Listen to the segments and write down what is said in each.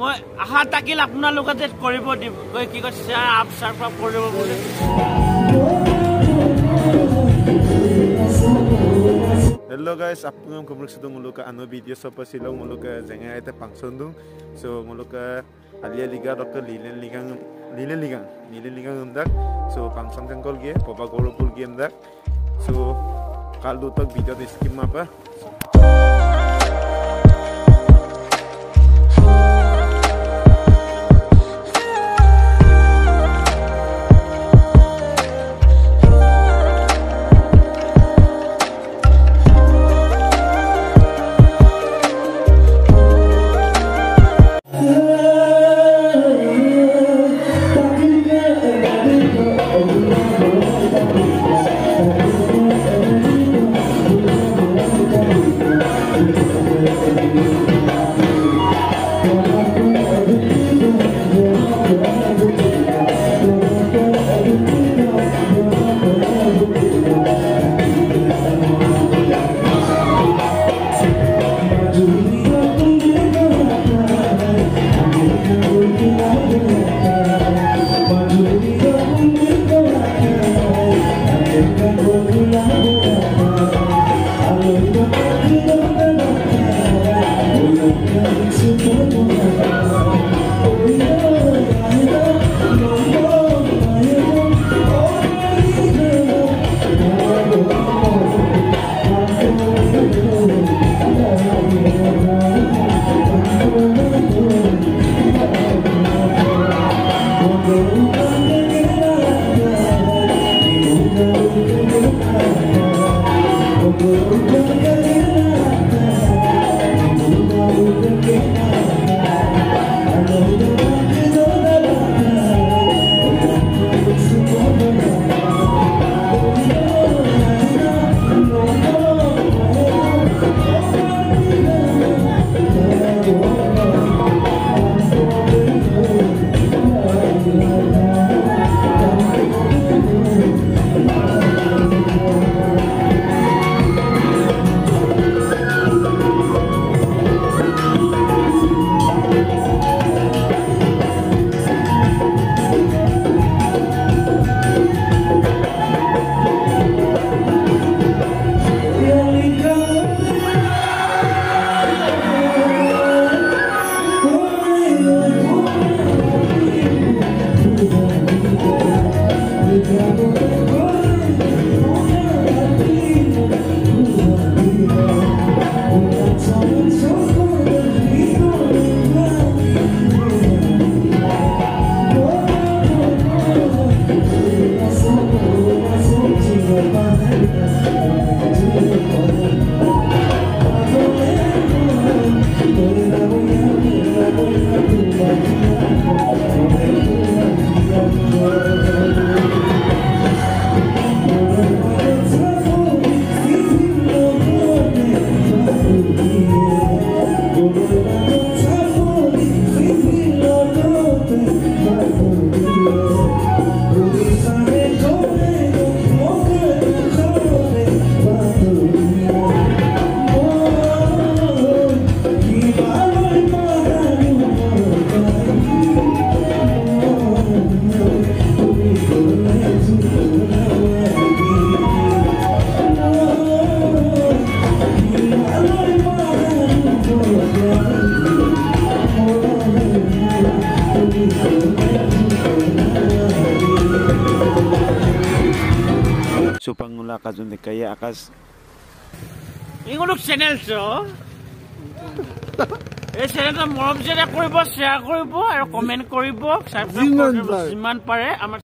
মই আশা থাকিল আপোনালোকে যে কৰিব দিব কি শ্বেয়াৰ আপ চাৰ্প আপ কৰিব বুলি apa yang kamu sedang nguluk anu video siapa sih lo nguluk jangan ada pangson dong. So nguluk alia liga dokter lilen liga lilen liga lilen liga undak. So pangson jengkol gie, papa golo pul gie undak. So kalau tak video di apa? Yeah. Kaya akas ইংলোক channel এই চেনেলটো মৰম যেনে কৰিব share কৰিব আৰু comment কৰিব subscribe কৰিব, যিমান পাৰে আমাৰ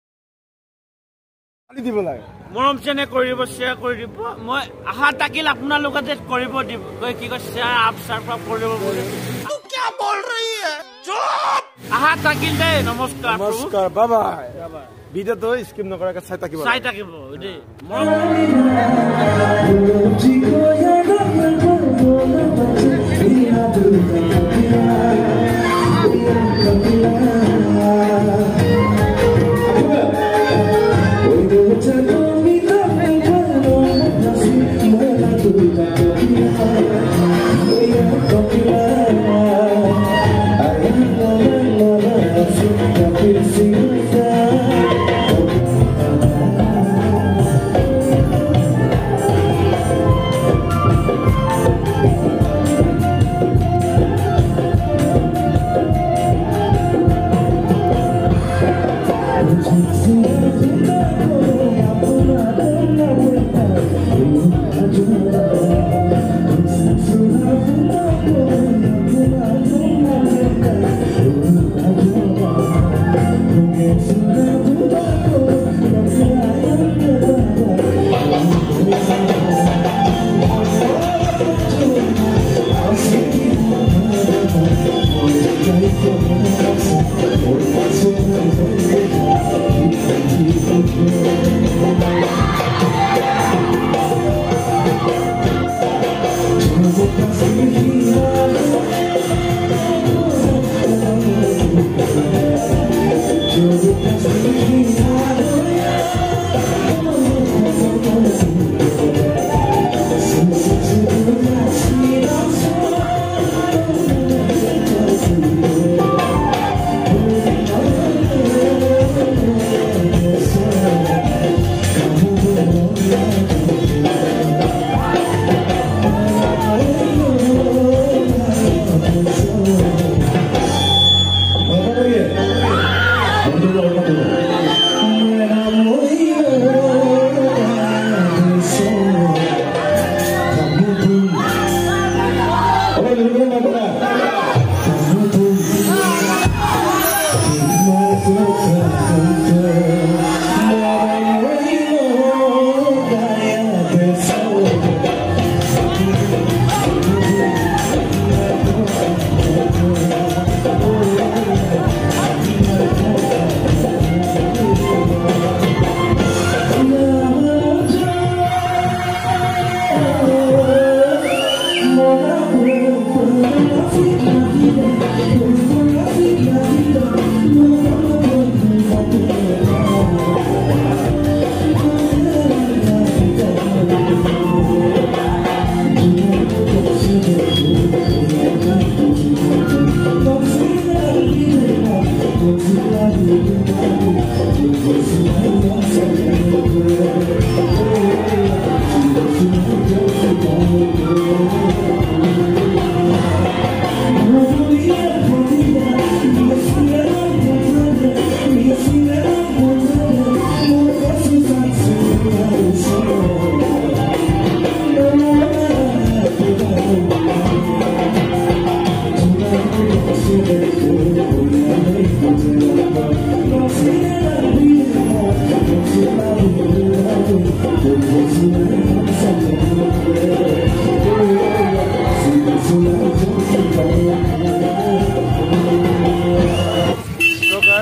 দিব লাগে মৰম চেনে কৰি দিব শ্বেয়াৰ কৰি দিব মই আশা থাকিল আপোনালোকে যে কৰিব দিব কি কয় শ্বেয়াৰ আপ চাৰ্প আপ কৰিব বুলি আশা থাকিল দেই নমস্কাৰ প্ৰভু। নমস্কাৰ বাবাই ভিডিওটো স্কিপ নকৰাকৈ চাই থাকিব চাই থাকিব দেই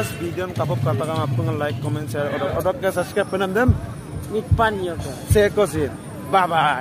Guys, video kapok katakan apa nge like, comment, share, odok odok guys subscribe penandem, Nipan Nick Pan Bye bye.